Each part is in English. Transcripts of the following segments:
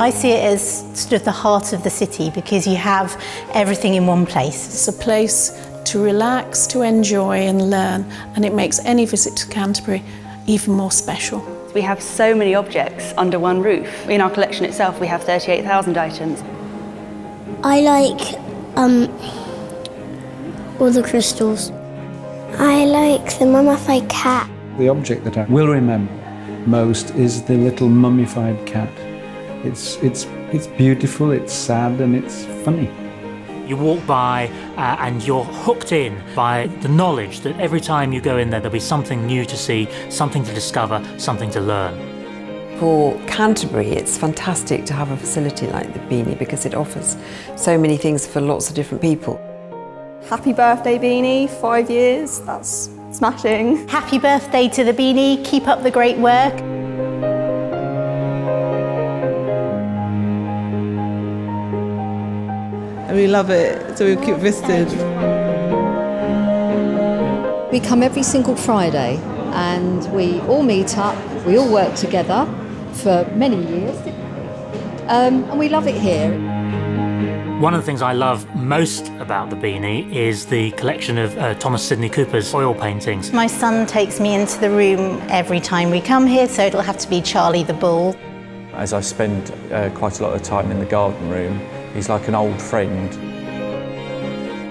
I see it as sort of the heart of the city because you have everything in one place. It's a place to relax, to enjoy and learn, and it makes any visit to Canterbury even more special. We have so many objects under one roof. In our collection itself, we have 38,000 items. I like um, all the crystals. I like the mummified cat. The object that I will remember most is the little mummified cat. It's, it's, it's beautiful, it's sad, and it's funny. You walk by uh, and you're hooked in by the knowledge that every time you go in there, there'll be something new to see, something to discover, something to learn. For Canterbury, it's fantastic to have a facility like the Beaney because it offers so many things for lots of different people. Happy birthday, Beaney, five years, that's smashing. Happy birthday to the Beaney, keep up the great work. We love it, so we keep visiting. We come every single Friday and we all meet up, we all work together for many years, um, and we love it here. One of the things I love most about the Beaney is the collection of uh, Thomas Sidney Cooper's oil paintings. My son takes me into the room every time we come here, so it'll have to be Charlie the Bull. As I spend uh, quite a lot of time in the garden room, he's like an old friend.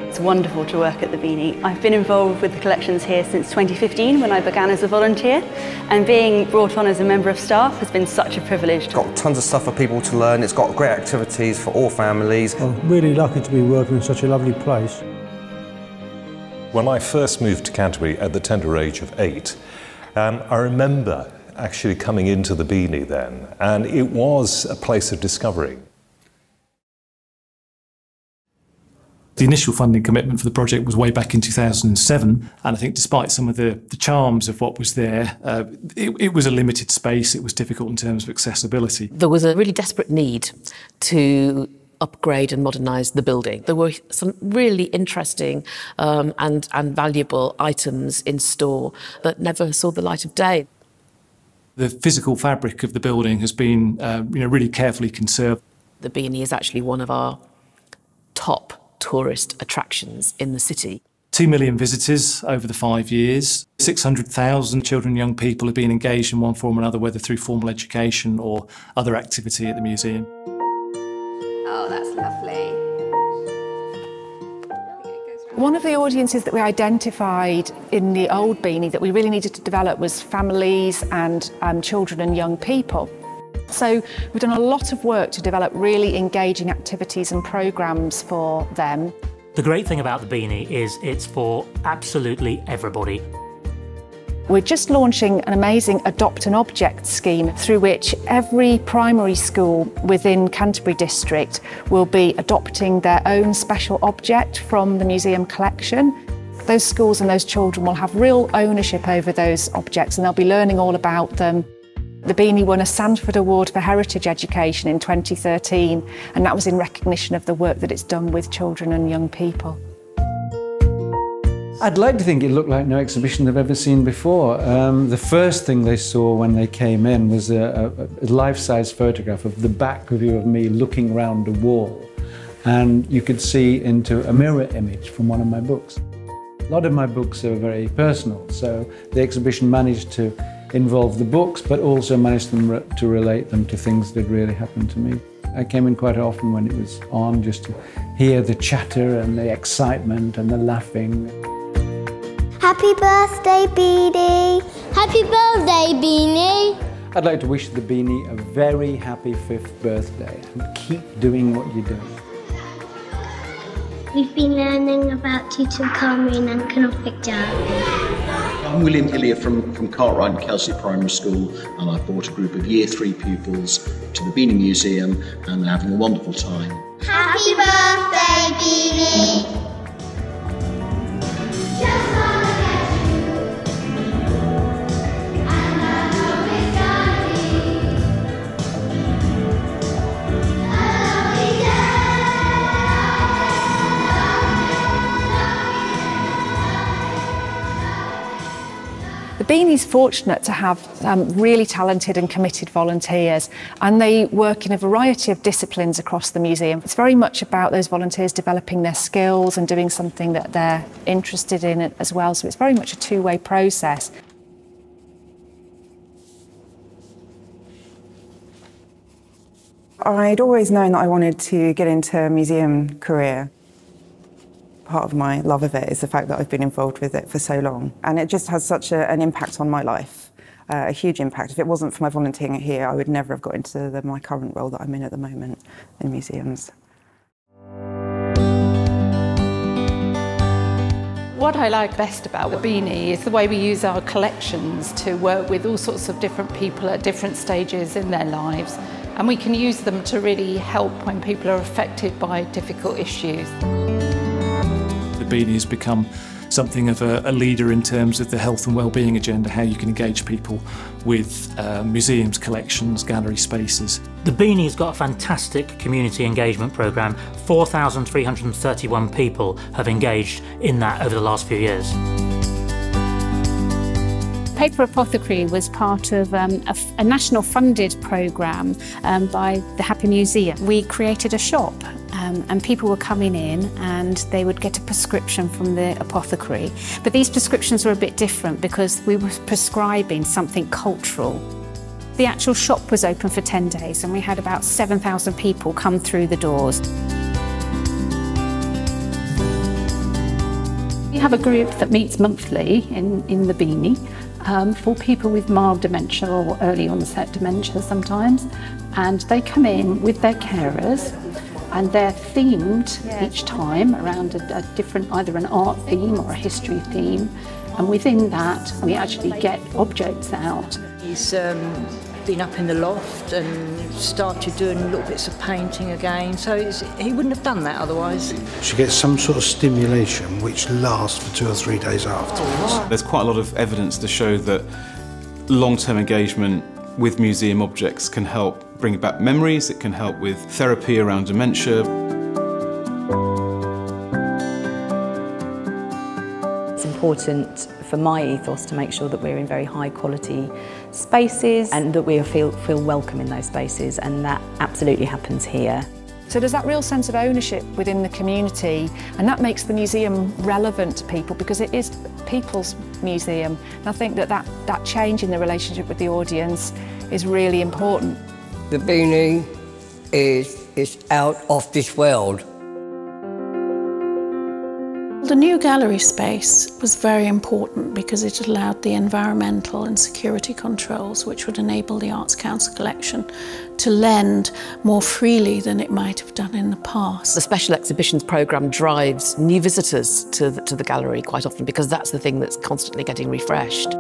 It's wonderful to work at the Beaney. I've been involved with the collections here since 2015 when I began as a volunteer and being brought on as a member of staff has been such a privilege. It's got tons of stuff for people to learn, it's got great activities for all families. I'm really lucky to be working in such a lovely place. When I first moved to Canterbury at the tender age of eight, um, I remember actually coming into the Beaney then, and it was a place of discovery. The initial funding commitment for the project was way back in 2007, and I think despite some of the, the charms of what was there, uh, it, it was a limited space, it was difficult in terms of accessibility. There was a really desperate need to upgrade and modernise the building. There were some really interesting um, and, and valuable items in store that never saw the light of day. The physical fabric of the building has been uh, you know, really carefully conserved. The Beaney is actually one of our top tourist attractions in the city. Two million visitors over the five years. 600,000 children and young people have been engaged in one form or another, whether through formal education or other activity at the museum. Oh, that's lovely. One of the audiences that we identified in the old Beaney that we really needed to develop was families and um, children and young people. So we've done a lot of work to develop really engaging activities and programmes for them. The great thing about the Beaney is it's for absolutely everybody. We're just launching an amazing Adopt an Object scheme through which every primary school within Canterbury District will be adopting their own special object from the museum collection. Those schools and those children will have real ownership over those objects and they'll be learning all about them. The Beaney won a Sandford Award for Heritage Education in 2013 and that was in recognition of the work that it's done with children and young people. I'd like to think it looked like no exhibition they've ever seen before. Um, the first thing they saw when they came in was a, a, a life-size photograph of the back view of me looking round a wall. And you could see into a mirror image from one of my books. A lot of my books are very personal, so the exhibition managed to involve the books, but also managed them re to relate them to things that really happened to me. I came in quite often when it was on just to hear the chatter and the excitement and the laughing. Happy birthday, Beaney! Happy birthday, Beaney! I'd like to wish the Beaney a very happy fifth birthday and keep doing what you're doing. We've been learning about Tutankhamun and Knofik I'm William Hillier from, from Cartwright and Kelsey Primary School and I've brought a group of Year 3 pupils to the Beaney Museum and they're having a wonderful time. Happy birthday, Beaney! Beaney's fortunate to have um, really talented and committed volunteers, and they work in a variety of disciplines across the museum. It's very much about those volunteers developing their skills and doing something that they're interested in as well, so it's very much a two way process. I'd always known that I wanted to get into a museum career. Part of my love of it is the fact that I've been involved with it for so long. And it just has such a, an impact on my life, uh, a huge impact. If it wasn't for my volunteering here, I would never have got into the, my current role that I'm in at the moment in museums. What I like best about the Beaney is the way we use our collections to work with all sorts of different people at different stages in their lives and we can use them to really help when people are affected by difficult issues. The Beaney has become something of a, a, leader in terms of the health and well-being agenda, how you can engage people with uh, museums, collections, gallery spaces. The Beaney's got a fantastic community engagement programme. 4,331 people have engaged in that over the last few years. Paper Apothecary was part of um, a, a, national funded programme um, by the Happy Museum. We created a shop um, and people were coming in and they would get a prescription from the apothecary. But these prescriptions were a bit different because we were prescribing something cultural. The actual shop was open for 10 days and we had about 7,000 people come through the doors. We have a group that meets monthly in, in the Beaney um, for people with mild dementia or early onset dementia sometimes. And they come in with their carers and they're themed each time around a, a different, either an art theme or a history theme. And within that, we actually get objects out. He's um, been up in the loft and started doing little bits of painting again. So he wouldn't have done that otherwise. She gets some sort of stimulation which lasts for two or three days afterwards. There's quite a lot of evidence to show that long-term engagement with museum objects can help bring back memories, it can help with therapy around dementia. It's important for my ethos to make sure that we're in very high quality spaces and that we feel, feel welcome in those spaces and that absolutely happens here. So there's that real sense of ownership within the community and that makes the museum relevant to people because it is people's museum. And I think that, that that change in the relationship with the audience is really important. The Beaney is, is out of this world. The new gallery space was very important because it allowed the environmental and security controls which would enable the Arts Council collection to lend more freely than it might have done in the past. The special exhibitions programme drives new visitors to the, to the gallery quite often because that's the thing that's constantly getting refreshed.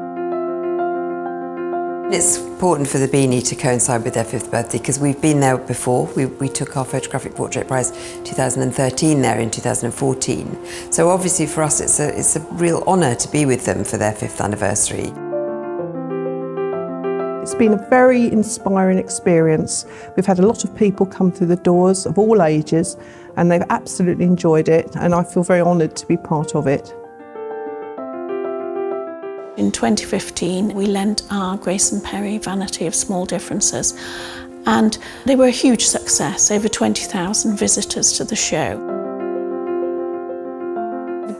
It's important for the Beaney to coincide with their fifth birthday because we've been there before. We, we took our Photographic Portrait Prize 2013 there in 2014. So obviously for us it's a, it's a real honour to be with them for their fifth anniversary. It's been a very inspiring experience. We've had a lot of people come through the doors of all ages and they've absolutely enjoyed it and I feel very honoured to be part of it. In 2015, we lent our Grayson Perry Vanity of Small Differences, and they were a huge success, over 20,000 visitors to the show.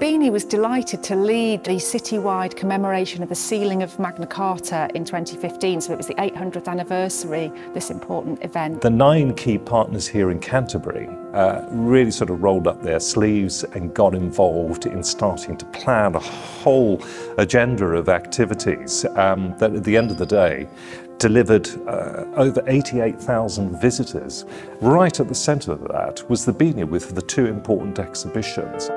Beaney was delighted to lead the citywide commemoration of the sealing of Magna Carta in 2015, so it was the 800th anniversary, this important event. The nine key partners here in Canterbury uh, really sort of rolled up their sleeves and got involved in starting to plan a whole agenda of activities um, that at the end of the day delivered uh, over 88,000 visitors. Right at the centre of that was the Beaney with the two important exhibitions.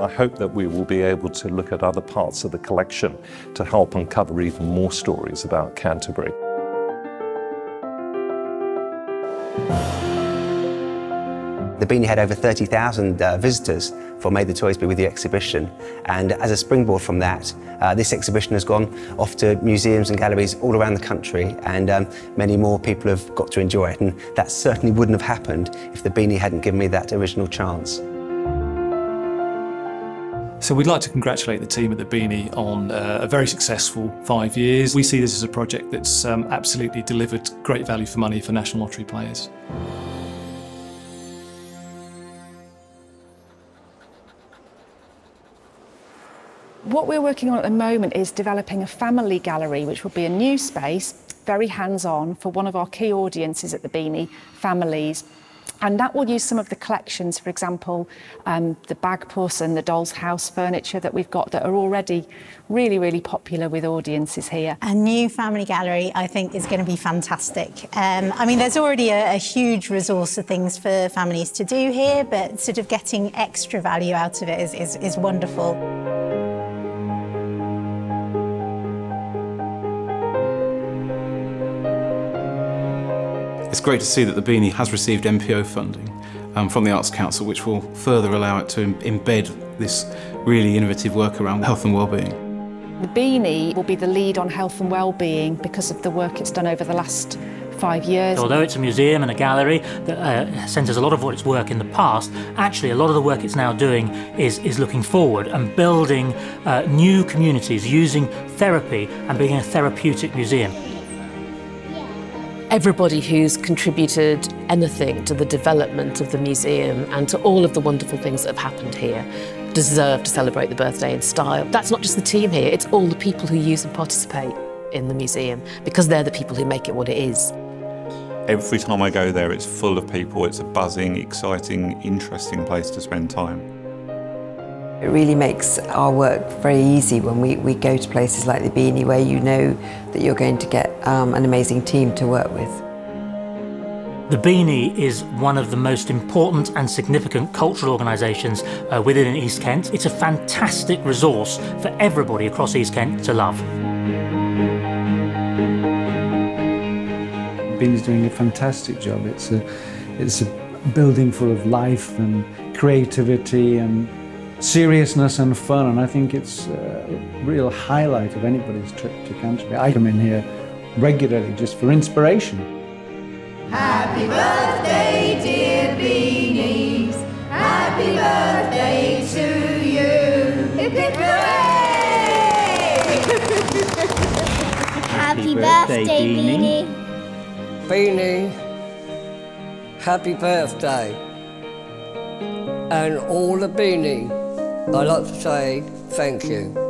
I hope that we will be able to look at other parts of the collection to help uncover even more stories about Canterbury. The Beaney had over 30,000 uh, visitors for May the Toys Be With You exhibition and as a springboard from that uh, this exhibition has gone off to museums and galleries all around the country and um, many more people have got to enjoy it and that certainly wouldn't have happened if the Beaney hadn't given me that original chance. So we'd like to congratulate the team at the Beaney on uh, a very successful five years. We see this as a project that's um, absolutely delivered great value for money for National Lottery players. What we're working on at the moment is developing a family gallery, which will be a new space, very hands-on for one of our key audiences at the Beaney, families. And that will use some of the collections, for example, um, the Bagpuss and the Doll's House furniture that we've got that are already really, really popular with audiences here. A new family gallery, I think, is going to be fantastic. Um, I mean, there's already a, a huge resource of things for families to do here, but sort of getting extra value out of it is, is, is wonderful. It's great to see that the Beaney has received NPO funding um, from the Arts Council, which will further allow it to embed this really innovative work around health and well-being. The Beaney will be the lead on health and well-being because of the work it's done over the last five years. Although it's a museum and a gallery that uh, centres a lot of what its work in the past, actually a lot of the work it's now doing is, is looking forward and building uh, new communities using therapy and being a therapeutic museum. Everybody who's contributed anything to the development of the museum and to all of the wonderful things that have happened here deserve to celebrate the birthday in style. That's not just the team here, it's all the people who use and participate in the museum because they're the people who make it what it is. Every time I go there, it's full of people. It's a buzzing, exciting, interesting place to spend time. It really makes our work very easy when we, we go to places like the Beaney where you know that you're going to get um, an amazing team to work with. The Beaney is one of the most important and significant cultural organisations uh, within East Kent. It's a fantastic resource for everybody across East Kent to love. Beaney's doing a fantastic job. It's a, it's a building full of life and creativity and seriousness and fun, and I think it's a real highlight of anybody's trip to Canterbury. I come in here regularly just for inspiration. Happy birthday, dear Beaneys. Happy birthday to you. Hip hip Happy birthday, Beaney. Beaney, happy birthday. And all the Beaney, I'd like to say thank you.